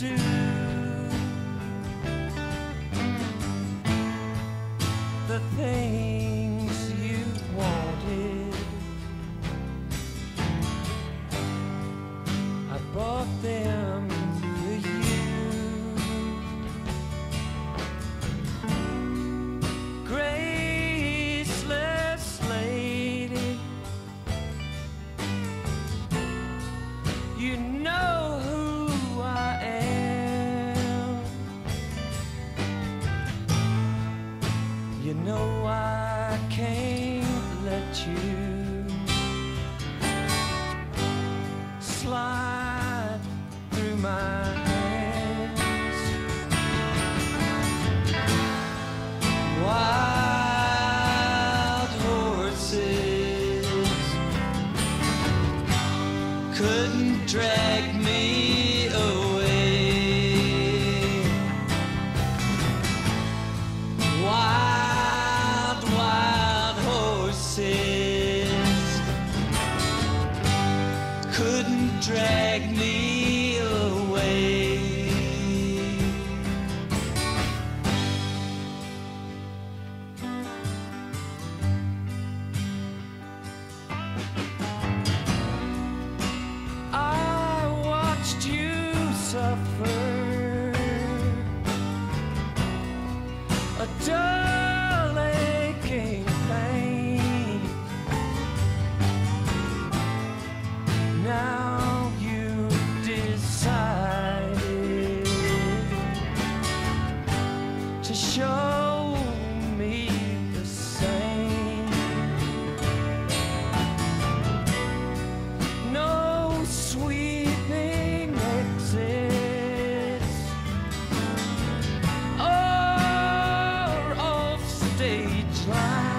do. drag me away. I watched you suffer. A stage line.